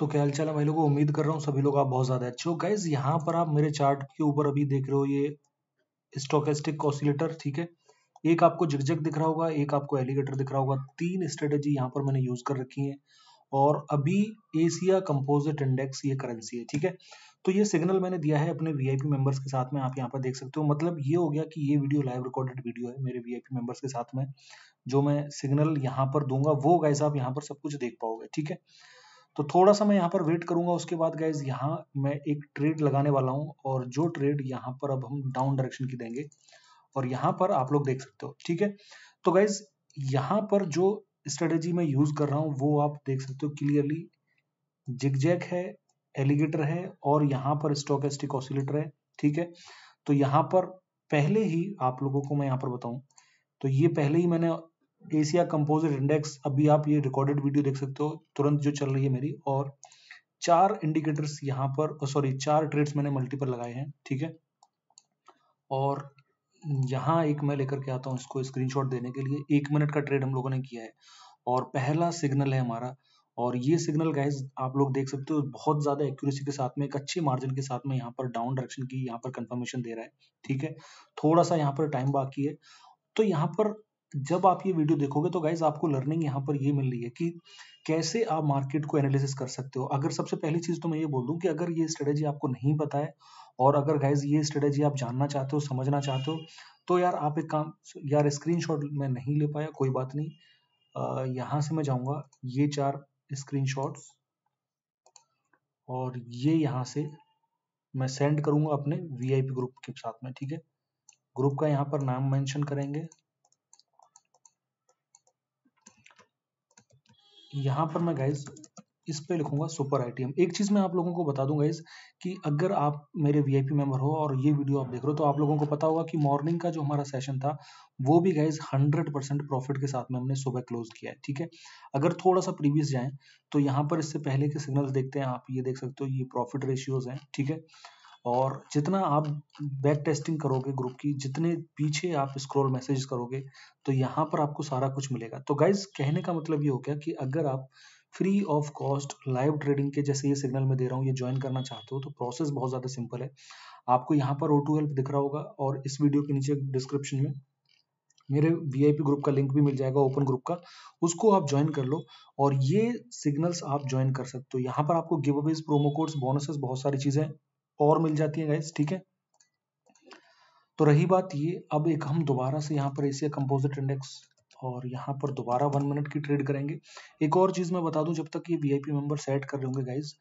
तो क्या हाल चाल है? भाई लोगों उम्मीद कर रहा हूँ सभी लोग आप बहुत ज़्यादा अच्छे हो। गाइज़ यहाँ पर आप मेरे चार्ट के ऊपर अभी देख रहे हो ये स्टोकेस्टिक ऑसिलेटर ठीक है? एक आपको जिगजैग दिख रहा होगा, एक आपको एलिगेटर दिख रहा होगा। तीन स्ट्रेटेजी यहाँ पर मैंने यूज़ कर रखी है और अभी एशिया कंपोजिट इंडेक्स ये करेंसी है, ठीक है? तो ये सिग्नल मैंने दिया है अपने वीआईपी मेंबर्स के साथ में, आप यहाँ पर देख सकते हो। मतलब ये हो गया कि ये वीडियो लाइव रिकॉर्डेड वीडियो है मेरे वीआईपी मेंबर्स के साथ में, जो मैं सिग्नल यहाँ पर दूँगा, वो गाइस आप यहाँ पर सब कुछ देख पाओगे, ठीक है? तो थोड़ा सा मैं यहाँ पर वेट करूँगा, उसके बाद गाइज़ यहाँ मैं एक ट्रेड लगाने वाला हूँ और जो ट्रेड यहाँ पर अब हम डाउन डायरेक्शन की देंगे और यहाँ पर आप लोग देख सकते हो, ठीक है? तो गाइज़ यहाँ पर जो स्ट्रेटेजी मैं यूज़ कर रहा हूँ, वो आप देख सकते हो क्लियरली जिगजैक है एलिगेटर है और यहाँ पर स्टोकेस्टिक ऑसिलेटर है, ठीक है? तो यहाँ पर पहले ही आप लोगों को मैं यहाँ पर बताऊँ तो ये पहले ही मैंने एशिया कंपोजिट इंडेक्स अभी आप ये रिकॉर्डेड वीडियो देख सकते हो, तुरंत जो चल रही है मेरी, और चार इंडिकेटर्स यहाँ पर सॉरी चार ट्रेड्स मैंने मल्टीपल लगाए हैं, ठीक है? और यहाँ एक मैं लेकर के आता हूँ इसको स्क्रीनशॉट देने के लिए, एक मिनट का ट्रेड हम लोगों ने किया है, और पहला सिग्नल है हमारा, और ये सिग्नल गाइज़ आप लोग देख सकते हो, बहुत ज़्यादा एक्यूरेसी के साथ में, एक अच्छे मार्जिन के साथ में यहाँ पर डाउन डायरेक्शन की यहाँ पर कंफर्मेशन दे रहा है, ठीक है? थोड़ा सा यहाँ पर टाइम बाकी है तो यहाँ पर जब आप ये वीडियो देखोगे तो गाइज़ आपको लर्निंग यहाँ पर ये मिल रही है कि कैसे आप मार्केट को एनालिसिस कर सकते हो। अगर सबसे पहली चीज़ तो मैं ये बोल दूँ कि अगर ये स्ट्रेटेजी आपको नहीं पता है और अगर गाइज़ ये स्ट्रेटेजी आप जानना चाहते हो, समझना चाहते हो तो यार आप एक काम, यार स्क्रीनशॉट मैं नहीं ले पाया, कोई बात नहीं। यहाँ से मैं जाऊँगा, ये चार स्क्रीनशॉट्स और ये यहाँ से मैं सेंड करूँगा अपने वीआईपी ग्रुप के साथ में, ठीक है? ग्रुप का यहाँ पर नाम मेंशन करेंगे। यहाँ पर मैं गाइज़ इस पे लिखूँगा सुपर आईटीएम एक चीज़ मैं आप लोगों को बता दूँगा इस कि अगर आप मेरे वीआईपी मेंबर हो और ये वीडियो आप देख रहे हो तो आप लोगों को पता होगा कि मॉर्निंग का जो हमारा सेशन था, वो भी गाइज़ हंड्रेड परसेंट प्रॉफिट के साथ में हमने सुबह क्लोज किया है, ठीक है? अगर थोड़ा सा प्रीवियस जाए तो यहाँ पर इससे पहले के सिग्नल्स देखते हैं, आप ये देख सकते हो, ये प्रॉफिट रेशियोज हैं, ठीक है? और जितना आप बैक टेस्टिंग करोगे ग्रुप की, जितने पीछे आप स्क्रॉल मैसेज करोगे तो यहाँ पर आपको सारा कुछ मिलेगा। तो गाइज़ कहने का मतलब ये हो गया कि अगर आप free of cost live trading के जैसे ये सिग्नल में दे रहा हूँ, ये ज्वाइन करना चाहते हो तो प्रोसेस बहुत ज़्यादा सिंपल है। आपको यहाँ पर ओ टू हेल्प दिख रहा होगा और इस वीडियो के नीचे डिस्क्रिप्शन में मेरे वीआईपी ग्रुप का लिंक भी मिल जाएगा ओपन ग्रुप का। उसको आप ज्वाइन कर लो और ये सिग्नल्स आप ज्वाइन कर सकते हो। यहाँ पर आपको giveaways promo codes bonuses बहुत सारी चीज़ें और मिल जाती है गाइस ठीक है? तो रही बात ये, अब एक हम दोबारा से यहाँ पर एशिया कंपोजिट इंडेक्स और यहाँ पर दोबारा वन मिनट की ट्रेड करेंगे। एक और चीज़ मैं बता दूँ, जब तक ये वीआईपी मेंबर सेट कर रहे होंगे गाइज़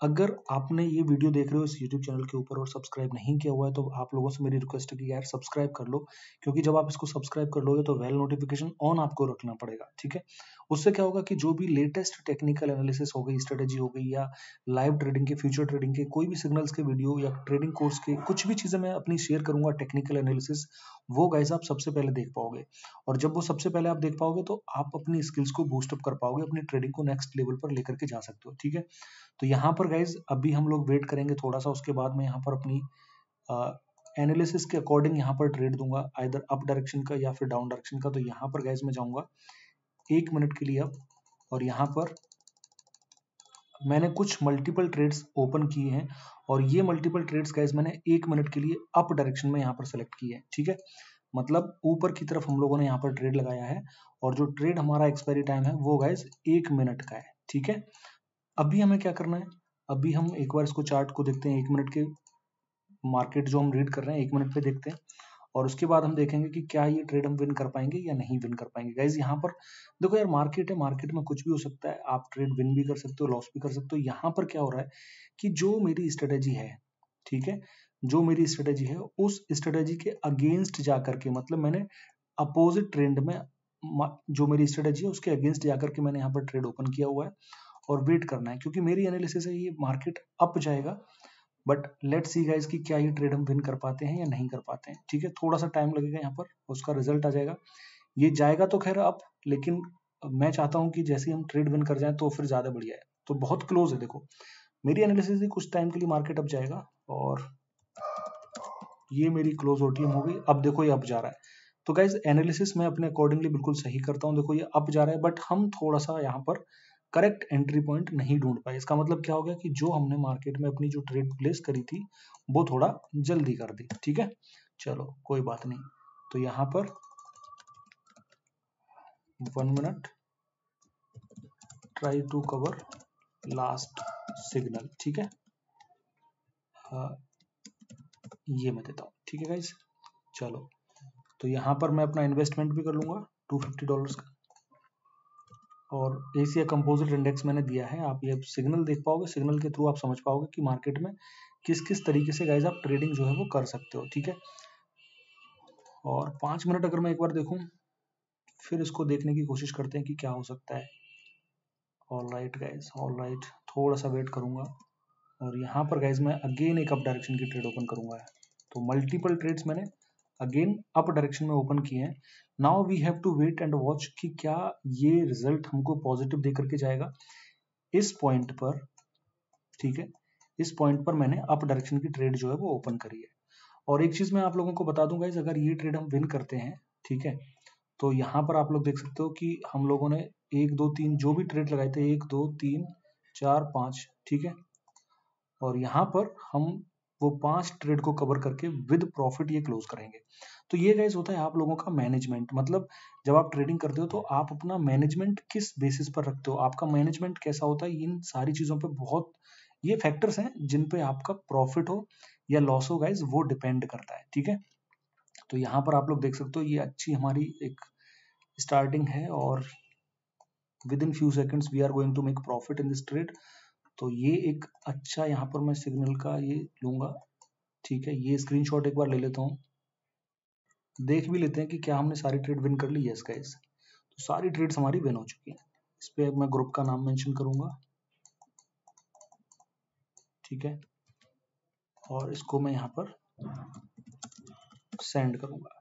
अगर आपने ये वीडियो देख रहे हो इस यूट्यूब चैनल के ऊपर और सब्सक्राइब नहीं किया हुआ है तो आप लोगों से मेरी रिक्वेस्ट है कि यार सब्सक्राइब कर लो, क्योंकि जब आप इसको सब्सक्राइब कर लोगे तो वेल नोटिफिकेशन ऑन आपको रखना पड़ेगा, ठीक है? उससे क्या होगा कि जो भी लेटेस्ट टेक्निकल एनालिसिस हो गई स्ट्रेटेजी हो गई या लाइव ट्रेडिंग के फ्यूचर ट्रेडिंग के, कोई भी सिग्नल्स के वीडियो या ट्रेडिंग कोर्स के, कुछ भी चीज़ें मैं अपनी शेयर करूँगा टेक्निकल एनालिसिस वो गाइज़ आप सबसे पहले देख पाओगे। और जब वो सबसे पहले आप देख पाओगे तो आप अपनी स्किल्स को बूस्टअप कर पाओगे, अपनी ट्रेडिंग को नेक्स्ट लेवल पर लेकर के जा सकते हो, ठीक है? तो यहाँ पर गाइज़ अभी हम लोग वेट करेंगे थोड़ा सा उसके बाद मैं यहाँ पर अपनी एनालिसिस के अकॉर्डिंग यहाँ पर ट्रेड दूँगा इधर अप डायरेक्शन का या फिर डाउन डायरेक्शन का तो यहाँ पर गाइज़ मैं जाऊँगा। एक मिनट के लिए अब, और यहाँ पर मैंने कुछ मल्टीपल ट्रेड्स ओपन किए हैं, और ये मल्टीपल ट्रेड्स गाइज़ मैंने एक मिनट के लिए अप डायरेक्शन में यहाँ पर सेलेक्ट किए हैं, ठीक है? मतलब ऊपर की तरफ़ हम लोगों ने यहाँ पर ट्रेड लगाया है, और जो ट्रेड हमारा एक्सपायरी टाइम है, वो गाइज़ एक मिनट का है, ठीक है? अभी हमें क्या करना है? अभी हम एक बार इसको चार्ट को देखते हैं। एक मिनट के मार्केट जो हम रीड कर रहे हैं, एक मिनट पे देखते हैं। और उसके बाद हम देखेंगे कि क्या ये ट्रेड हम विन कर पाएँगे या नहीं विन कर पाएँगे। गाइज़ यहाँ पर देखो यार मार्केट है मार्केट में कुछ भी हो सकता है। आप ट्रेड विन भी कर सकते हो लॉस भी कर सकते हो। यहाँ पर क्या हो रहा है कि जो मेरी स्ट्रेटेजी है, ठीक है? जो मेरी स्ट्रेटेजी है, उस स्ट्रेटेजी के अगेंस्ट जाकर के मतलब मैंने अपोजिट ट्रेंड में, जो मेरी स्ट्रेटेजी है, उसके अगेंस्ट जाकर के मैंने यहाँ पर ट्रेड ओपन किया हुआ है। और वेट करना है, क्योंकि मेरी एनालिसिस है ये मार्केट अप जाएगा बट लेट सी गाइज़ कि क्या ये ट्रेड हम विन कर पाते हैं या नहीं कर पाते हैं। ठीक है, थोड़ा सा टाइम लगेगा यहाँ पर, उसका रिज़ल्ट आ जाएगा। ये जाएगा तो खैर अप लेकिन मैं चाहता हूँ कि जैसे हम ट्रेड विन कर जाए तो फिर ज़्यादा बढ़िया है। तो बहुत क्लोज है देखो। मेरी एनालिसिस कुछ टाइम के लिए मार्केट अप जाएगा, और ये मेरी क्लोज ओटीएम हो गई। अब देखो ये अप जा रहा है। तो गाइज़ एनालिसिस मैं अपने अकॉर्डिंगली बिल्कुल सही करता हूँ। देखो ये अप जा रहा है बट हम थोड़ा सा यहाँ पर करेक्ट एंट्री पॉइंट नहीं ढूंढ पाए। इसका मतलब क्या हो गया कि जो हमने मार्केट में अपनी जो ट्रेड प्लेस करी थी वो थोड़ा जल्दी कर दी ठीक है? चलो कोई बात नहीं। तो यहाँ पर one minute try to cover last signal ठीक है? हाँ, ये मैं देता हूँ ठीक है गाइज़ चलो तो यहाँ पर मैं अपना इन्वेस्टमेंट भी कर लूँगा टू फिफ्टी डॉलर का। और एशिया कंपोजिट इंडेक्स मैंने दिया है। आप ये सिग्नल देख पाओगे। सिग्नल के थ्रू आप समझ पाओगे कि मार्केट में किस किस तरीके से गाइज़ आप ट्रेडिंग जो है वो कर सकते हो, ठीक है? और पाँच मिनट अगर मैं एक बार देखूँ, फिर इसको देखने की कोशिश करते हैं कि क्या हो सकता है। All right guys all right थोड़ा सा वेट करूँगा। और यहाँ पर गाइज़ मैं अगेन एक अप डायरेक्शन की ट्रेड ओपन करूँगा। तो मल्टीपल ट्रेड्स मैंने अगेन अप डायरेक्शन में ओपन किए हैं। Now we have to wait and watch कि क्या ये रिज़ल्ट हमको पॉजिटिव दे करके जाएगा। इस पॉइंट पर, ठीक है? इस पॉइंट पर मैंने अप डायरेक्शन की ट्रेड जो है वो ओपन करी है। और एक चीज़ मैं आप लोगों को बता दूँगा अगर ये ट्रेड हम विन करते हैं, ठीक है? तो यहाँ पर आप लोग देख सकते हो कि हम लोगों ने एक, दो, तीन जो भी ट्रेड लगाए थे, एक, दो, तीन, चार, पाँच, ठीक है? और यहाँ पर हम वो पाँच ट्रेड को कवर करके विद प्रॉफिट ये क्लोज करेंगे। तो ये गाइज़ होता है आप लोगों का मैनेजमेंट मतलब जब आप ट्रेडिंग करते हो तो आप अपना मैनेजमेंट किस बेसिस पर रखते हो? आपका मैनेजमेंट कैसा होता है? इन सारी चीज़ों पर बहुत, ये फैक्टर्स हैं जिन पे आपका प्रॉफिट हो या लॉस हो गाइज़ वो डिपेंड करता है, ठीक है? तो यहाँ पर आप लोग देख सकते हो ये अच्छी हमारी एक स्टार्टिंग है और within few seconds we are going to make profit in this trade तो ये एक अच्छा यहाँ पर मैं सिग्नल का ये लूँगा। ठीक है, ये स्क्रीनशॉट एक बार ले लेता हूँ। देख भी लेते हैं कि क्या हमने सारी ट्रेड विन कर ली है इसका इस तो सारी ट्रेड्स हमारी विन हो चुकी हैं। इस पर मैं ग्रुप का नाम मेंशन करूँगा। ठीक है, और इसको मैं यहाँ पर सेंड करूँगा।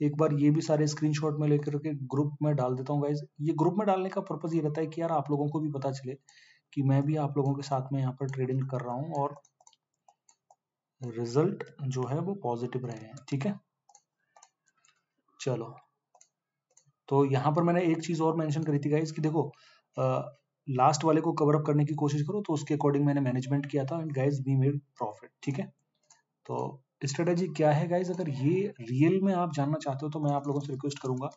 एक बार ये भी सारे स्क्रीनशॉट में लेकर के ग्रुप में डाल देता हूँ गाइज़ ये ग्रुप में डालने का पर्पज ये रहता है कि यार आप लोगों को भी पता चले कि मैं भी आप लोगों के साथ में यहाँ पर ट्रेडिंग कर रहा हूँ और रिज़ल्ट जो है वो पॉजिटिव रहे हैं ठीक है? चलो तो यहाँ पर मैंने एक चीज़ और मेंशन करी थी गाइज़ कि देखो आ, लास्ट वाले को कवर अप करने की कोशिश करो तो उसके अकॉर्डिंग मैंने मैनेजमेंट किया था and guys we made profit ठीक है? तो स्ट्रेटेजी क्या है गाइज़ अगर ये रियल में आप जानना चाहते हो तो मैं आप लोगों से रिक्वेस्ट करूँगा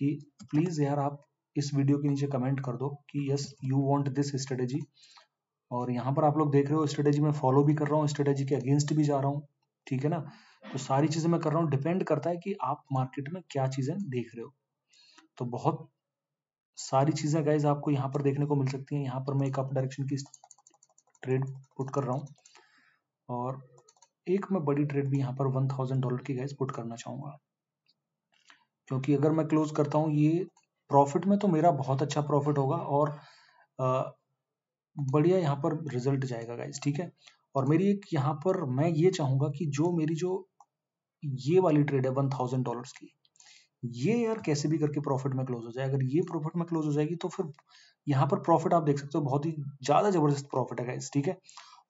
कि प्लीज़ यार आप इस वीडियो के नीचे कमेंट कर दो कि yes you want this strategy और यहाँ पर आप लोग देख रहे हो स्ट्रेटेजी में फॉलो भी कर रहा हूँ स्ट्रेटेजी के अगेंस्ट भी जा रहा हूँ, ठीक है ना? तो सारी चीज़ें मैं कर रहा हूँ डिपेंड करता है कि आप मार्केट में क्या चीज़ें देख रहे हो। तो बहुत सारी चीज़ें गाइज़ आपको यहाँ पर देखने को मिल सकती हैं। यहाँ पर मैं एक अप डायरेक्शन की ट्रेड पुट कर रहा हूँ। और एक मैं बड़ी ट्रेड भी यहाँ पर वन डॉलर की गाइज़ पुट करना चाहूँगा। क्योंकि अगर मैं क्लोज करता हूँ, ये प्रॉफिट में तो मेरा बहुत अच्छा प्रॉफिट होगा और बढ़िया यहाँ पर रिज़ल्ट जाएगा गाइज़ ठीक है? और मेरी एक यहाँ पर मैं ये चाहूँगा कि जो मेरी जो ये वाली ट्रेड है वन थाउज़ेंड डॉलर की, ये यार कैसे भी करके प्रॉफिट में क्लोज हो जाए। अगर ये प्रॉफिट में क्लोज हो जाएगी तो फिर यहाँ पर प्रॉफिट आप देख सकते हो, बहुत ही ज़्यादा ज़बरदस्त प्रॉफिट है गाइज़ ठीक है?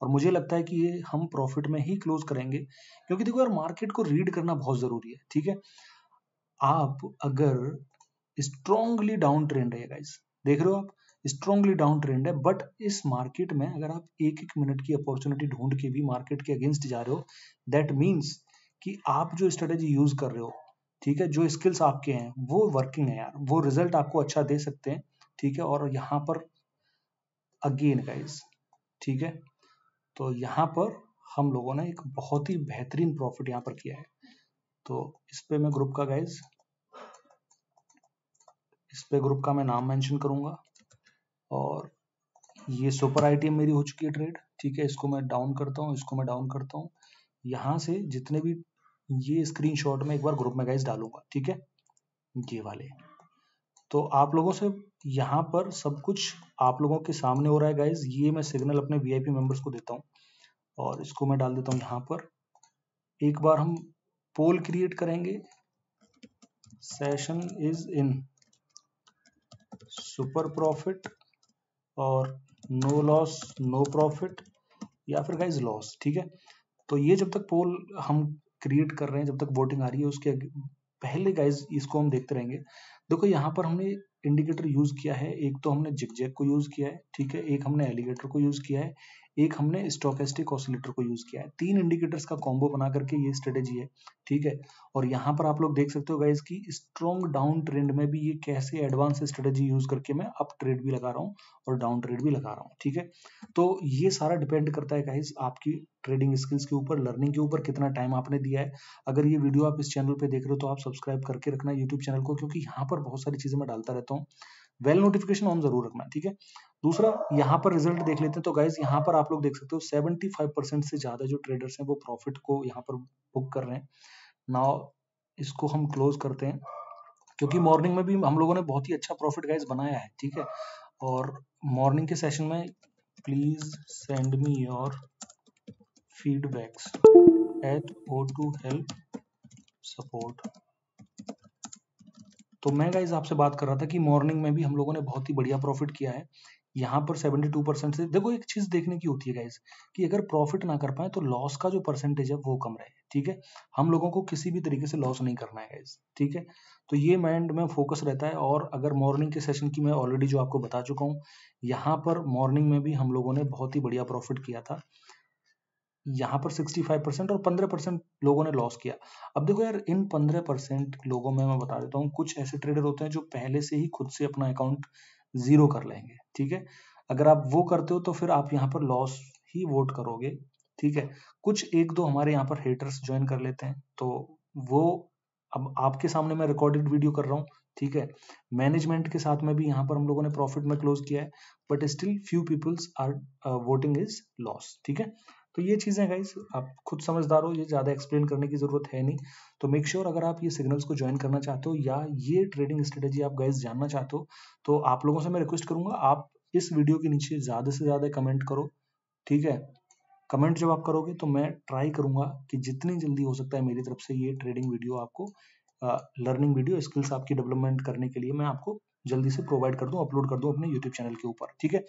और मुझे लगता है कि ये हम प्रॉफिट में ही क्लोज करेंगे, क्योंकि देखो यार मार्केट को रीड करना बहुत ज़रूरी है, ठीक है? आप अगर स्ट्रॉन्गली डाउन ट्रेंड है गाइस देख रहे हो आप? स्ट्रॉन्गली डाउन ट्रेंड है बट इस मार्केट में अगर आप एक एक मिनट की अपॉर्चुनिटी ढूंढ के भी मार्केट के अगेंस्ट जा रहे हो दैट मीन्स कि आप जो स्ट्रेटेजी यूज़ कर रहे हो, ठीक है, जो स्किल्स आपके हैं, वो वर्किंग है यार। वो रिज़ल्ट आपको अच्छा दे सकते हैं, ठीक है, और यहाँ पर अगेन गाइज़ ठीक है तो यहाँ पर हम लोगों ने एक बहुत ही बेहतरीन प्रॉफिट यहाँ पर किया है। तो इस पे मैं ग्रुप का गाइज़ इस पे ग्रुप का मैं नाम मेंशन करूँगा। और ये सुपर आईटीएम मेरी हो चुकी है ट्रेड ठीक है? इसको मैं डाउन करता हूँ, इसको मैं डाउन करता हूँ। यहाँ से जितने भी ये स्क्रीनशॉट में एक बार ग्रुप में गाइज़ डालूँगा, ठीक है? ये वाले। तो आप लोगों से यहाँ पर सब कुछ आप लोगों के सामने हो रहा है गाइज़ ये मैं सिग्नल अपने वीआईपी मेंबर्स को देता हूँ। और इसको मैं डाल देता हूँ यहाँ पर। एक बार हम पोल क्रिएट करेंगे। Session is in super profit और नो लॉस, नो प्रॉफिट या फिर गाइज़ लॉस ठीक है? तो ये जब तक पोल हम क्रिएट कर रहे हैं, जब तक वोटिंग आ रही है, उसके पहले गाइज़ इसको हम देखते रहेंगे। देखो, यहाँ पर हमने इंडिकेटर यूज़ किया है। एक तो हमने जिगजैग को यूज़ किया है, ठीक है? एक हमने एलिगेटर को यूज़ किया है। एक हमने स्टोकेस्टिक ऑसिलेटर को यूज़ किया है। तीन इंडिकेटर्स का कॉम्बो बना करके ये स्ट्रेटेजी है, ठीक है? और यहाँ पर आप लोग देख सकते हो गाइज़ की स्ट्रॉन्ग डाउन ट्रेंड में भी ये कैसे एडवांस स्ट्रेटेजी यूज़ करके मैं अप ट्रेड भी लगा रहा हूँ और डाउन ट्रेड भी लगा रहा हूँ, ठीक है? तो ये सारा डिपेंड करता है गाइज़ आपकी ट्रेडिंग स्किल्स के ऊपर लर्निंग के ऊपर कितना टाइम आपने दिया है। अगर ये वीडियो आप इस चैनल पे देख रहे हो तो आप सब्सक्राइब करके रखना यूट्यूब चैनल को, क्योंकि यहाँ पर बहुत सारी चीज़ें मैं डालता रहता हूँ। वेल नोटिफिकेशन ऑन ज़रूर रखना, ठीक है? दूसरा, यहाँ पर रिज़ल्ट देख लेते हैं तो गाइज़ यहाँ पर आप लोग देख सकते हो 75 परसेंट से ज़्यादा जो ट्रेडर्स हैं, वो प्रॉफिट को यहाँ पर बुक कर रहे हैं। नाउ इसको हम क्लोज करते हैं, क्योंकि मॉर्निंग में भी हम लोगों ने बहुत ही अच्छा प्रॉफिट गाइज़ बनाया है, ठीक है? और मॉर्निंग के सेशन में please send me your feedbacks at O two help support तो मैं गाइज़ आपसे बात कर रहा था कि मॉर्निंग में भी हम लोगों ने बहुत ही बढ़िया प्रॉफिट किया है। यहाँ पर 72 परसेंट से, देखो एक चीज़ देखने की होती है गाइज़ कि अगर प्रॉफिट ना कर पाए तो लॉस का जो परसेंटेज है वो कम रहे, ठीक है? हम लोगों को किसी भी तरीके से लॉस नहीं करना है गाइज़ ठीक है? तो ये माइंड में फोकस रहता है और अगर मॉर्निंग के सेशन की मैं ऑलरेडी जो आपको बता चुका हूँ, यहाँ पर मॉर्निंग में भी हम लोगों ने बहुत ही बढ़िया प्रॉफिट किया था। यहाँ पर 65 परसेंट और 15 परसेंट लोगों ने लॉस किया। अब देखो यार, इन 15 परसेंट लोगों में मैं बता देता हूँ, कुछ ऐसे ट्रेडर होते हैं जो पहले से ही खुद से अपना अकाउंट ज़ीरो कर लेंगे, ठीक है? अगर आप वो करते हो तो फिर आप यहाँ पर लॉस ही वोट करोगे, ठीक है? कुछ एक दो हमारे यहाँ पर हेटर्स ज्वाइन कर लेते हैं तो वो, अब आपके सामने मैं रिकॉर्डेड वीडियो कर रहा हूँ, ठीक है? मैनेजमेंट के साथ में भी यहाँ पर हम लोगों ने प्रॉफिट में क्लोज किया है but still few peoples are voting is loss ठीक है? तो ये चीज़ें गाइस आप खुद समझदार हो, ये ज़्यादा एक्सप्लेन करने की ज़रूरत है नहीं। तो मेक श्योर sure अगर आप ये सिग्नल्स को ज्वाइन करना चाहते हो या ये ट्रेडिंग स्ट्रेटेजी आप गाइस जानना चाहते हो तो आप लोगों से मैं रिक्वेस्ट करूँगा, आप इस वीडियो के नीचे ज़्यादा से ज़्यादा कमेंट करो, ठीक है? कमेंट जब आप करोगे तो मैं ट्राई करूँगा कि जितनी जल्दी हो सकता है मेरी तरफ़ से ये ट्रेडिंग वीडियो आपको लर्निंग वीडियो स्किल्स आपकी डेवलपमेंट करने के लिए मैं आपको जल्दी से प्रोवाइड कर दूँ अपलोड कर दूँ अपने यूट्यूब चैनल के ऊपर, ठीक है?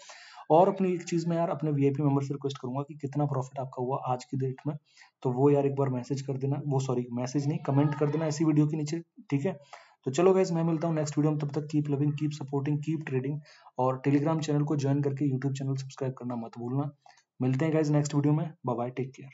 और अपनी एक चीज़ में यार अपने वीआईपी मेंबर से रिक्वेस्ट करूँगा कि कितना प्रॉफिट आपका हुआ आज की डेट में तो वो यार एक बार मैसेज कर देना, वो सॉरी मैसेज नहीं कमेंट कर देना ऐसी वीडियो के नीचे, ठीक है? तो चलो गाइज़ मैं मिलता हूँ नेक्स्ट वीडियो में, तब तक keep loving keep supporting keep trading और टेलीग्राम चैनल को ज्वाइन करके यूट्यूब चैनल सब्सक्राइब करना मत भूलना। मिलते हैं गाइज़ नेक्स्ट वीडियो में बाय टेक केयर